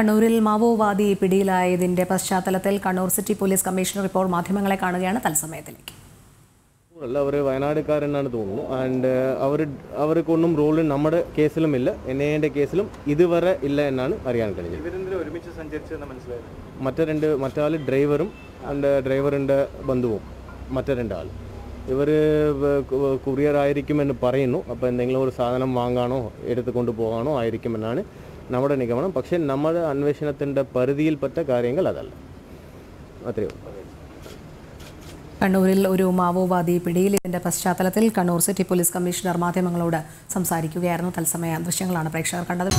കണ്ണൂരിൽ മാവോവാദി പിടിയിലായതിന്റെ പശ്ചാത്തലത്തിൽ Kannur city police commissioner ഇപ്പോൾ മാധ്യമങ്ങളെ കാണുകയാണ് തത്സമയത്തിലേക്ക്. അല്ല അവർ വയനാടുകാരനാണ് തോന്നുന്നു. ആൻഡ് അവർ അവർക്കൊന്നും റോൾ നമ്മുടെ കേസിലും ഇല്ല. എൻ ഐന്റെ കേസിലും ഇതുവരെ ഇല്ല എന്നാണ് അറിയാൻ കഴിഞ്ഞത്. മറ്റേ രണ്ട് മറ്റാൾ ഡ്രൈവറും ആൻഡ് ഡ്രൈവറിന്റെ ബന്ധുവും മറ്റേ രണ്ടാൾ ഇവർ കുറിയർ ആയിരിക്കുമെന്ന് പറയുന്നു. അപ്പോൾ എന്തെങ്കിലും ഒരു സാധനം വാങ്ങാനോ എടുത്തുകൊണ്ട് കൊണ്ടുപോകാനോ ആയിരിക്കുമെന്നാണ് നമ്മുടെ നിഗമനം. പക്ഷേ നമ്മുടെ അന്വേഷണത്തിന്റെ പരിധിയിൽപ്പെട്ട കാര്യങ്ങൾ അതല്ല. അത്രയേ കണ്ണൂരിൽ ഒരു മാവോവാദി പിടിയിലിതിന്റെ പശ്ചാത്തലത്തിൽ കണ്ണൂർ സിറ്റി പോലീസ് കമ്മീഷണർ മാധ്യമങ്ങളോട് സംസാരിക്കുകയായിരുന്നു. തത്സമയ ദൃശ്യങ്ങളാണ് പ്രേക്ഷകർ കണ്ടത്.